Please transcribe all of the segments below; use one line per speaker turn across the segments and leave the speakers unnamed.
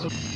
So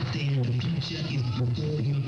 Damn, that shit is boring.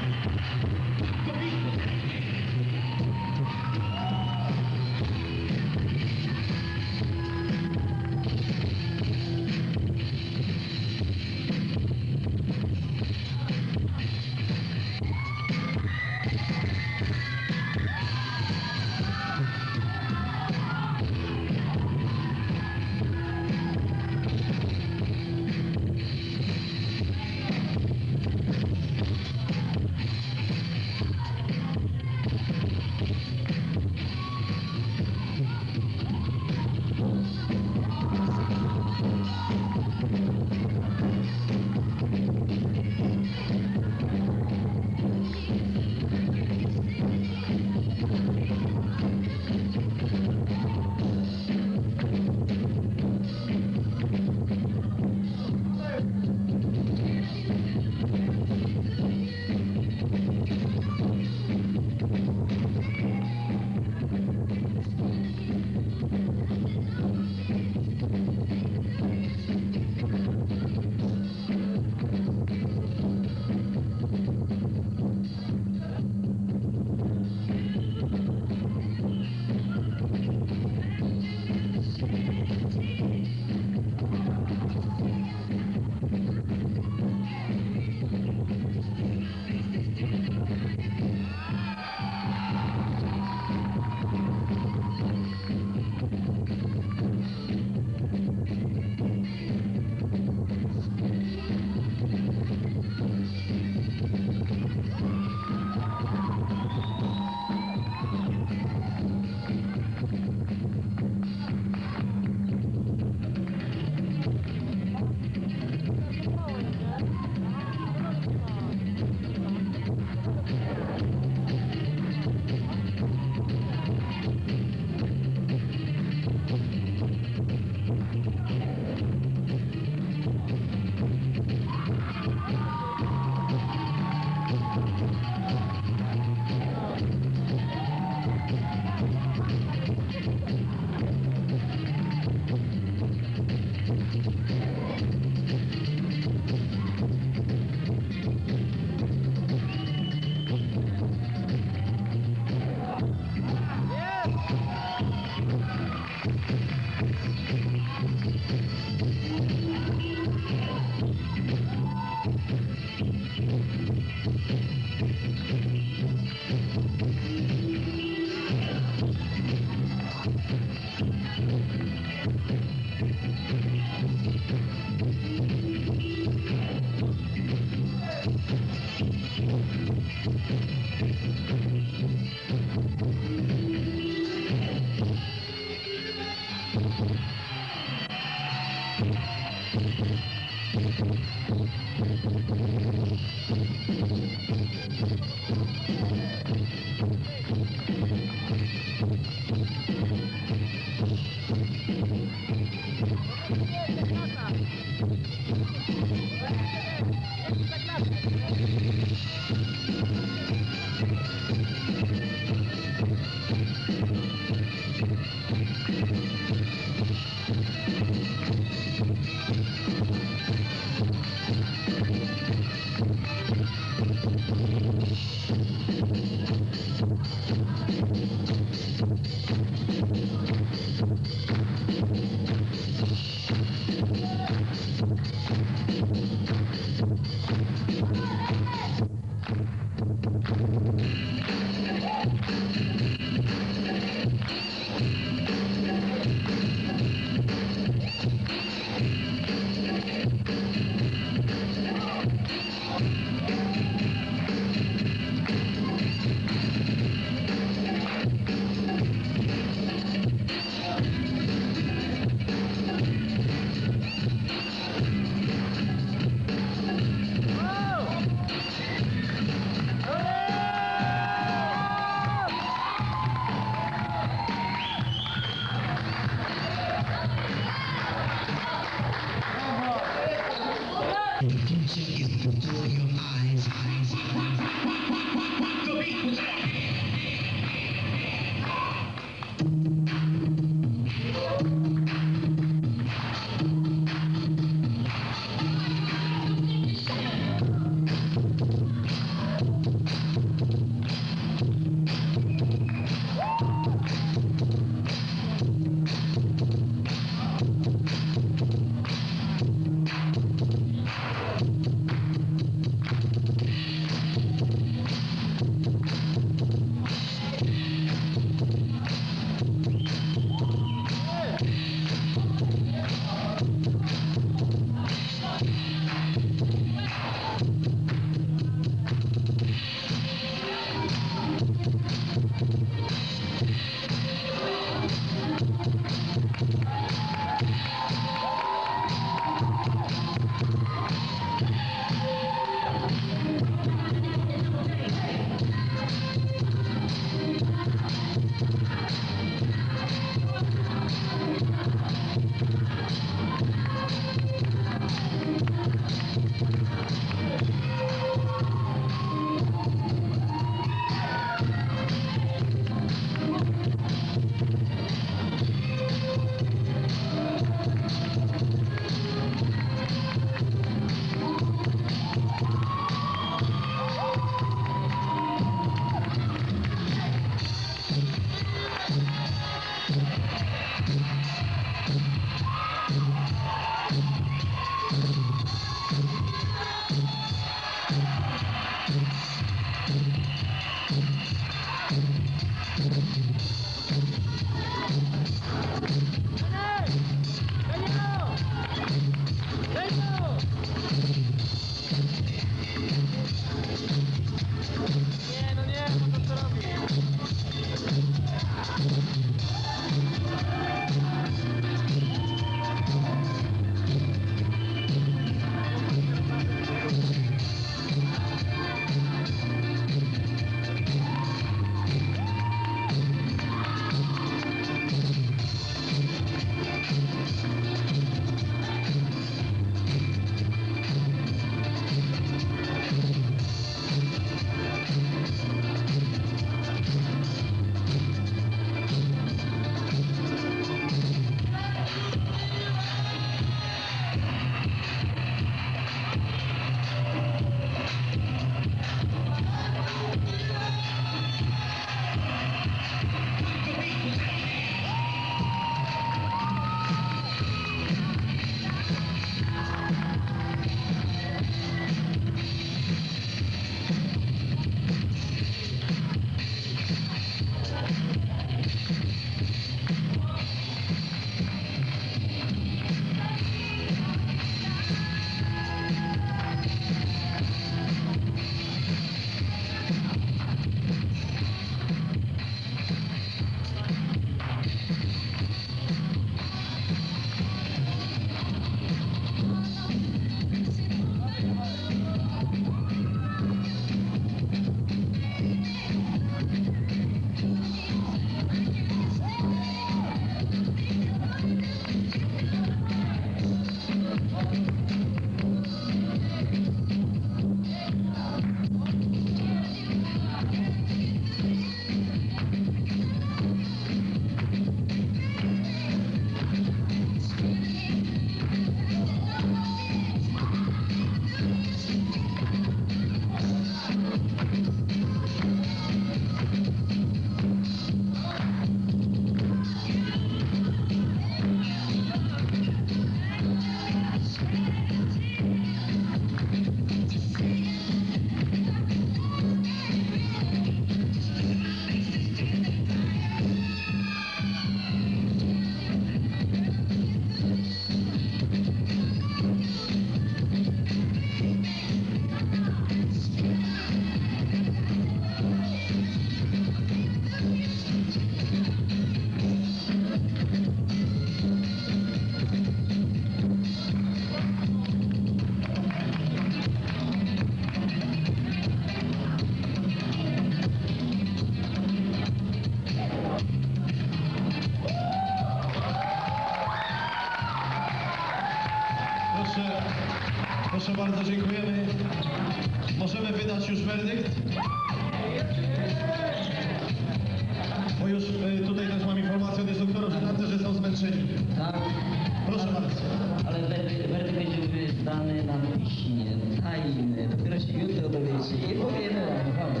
jakiś tajny. Dopiero się jutro dowiecie i powiemy wam, naprawdę.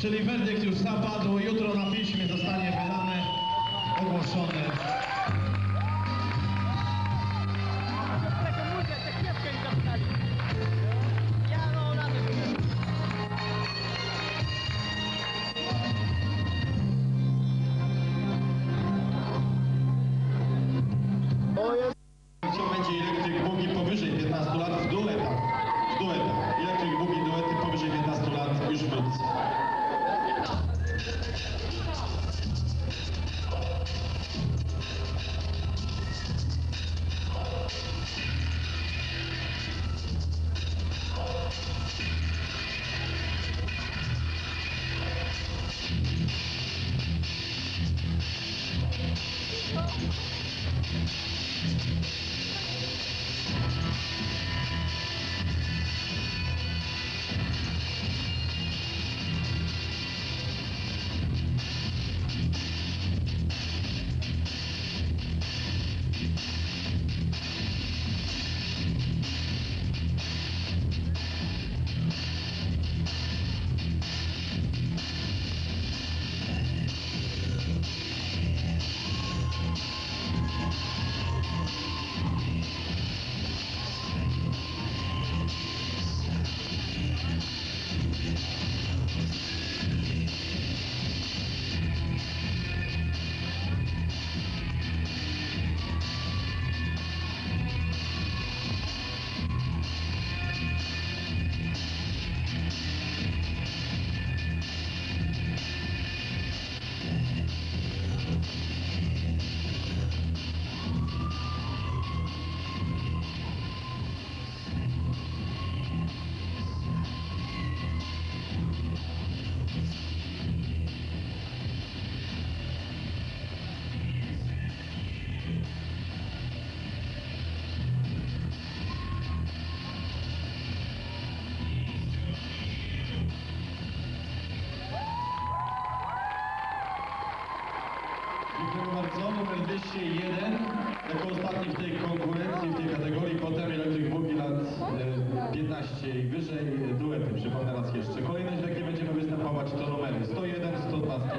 Czyli werdykt już zapadł, jutro na piśmie zostanie wydany, ogłoszony.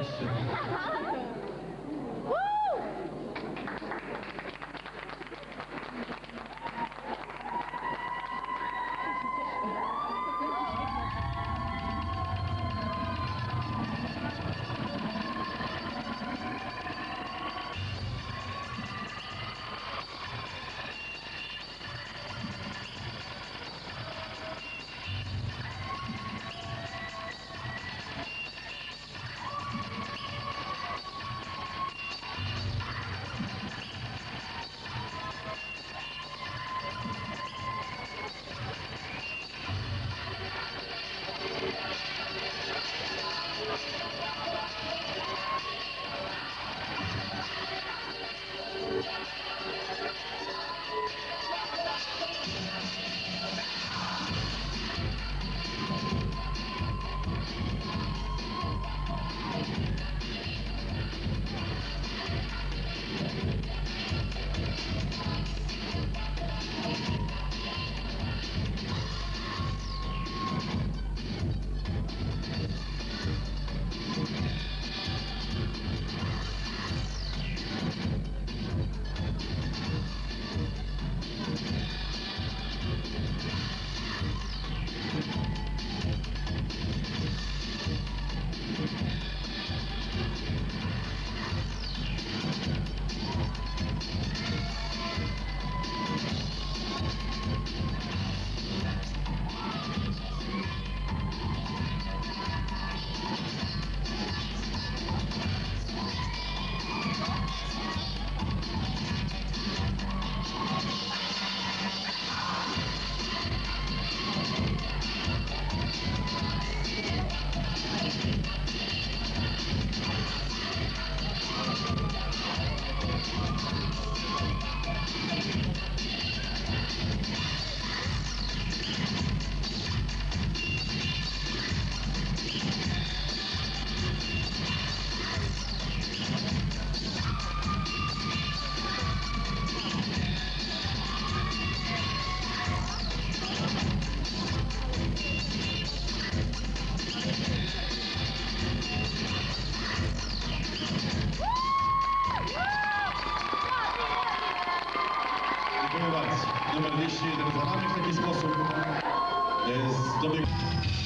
question. numer 201 w taki sposób. E,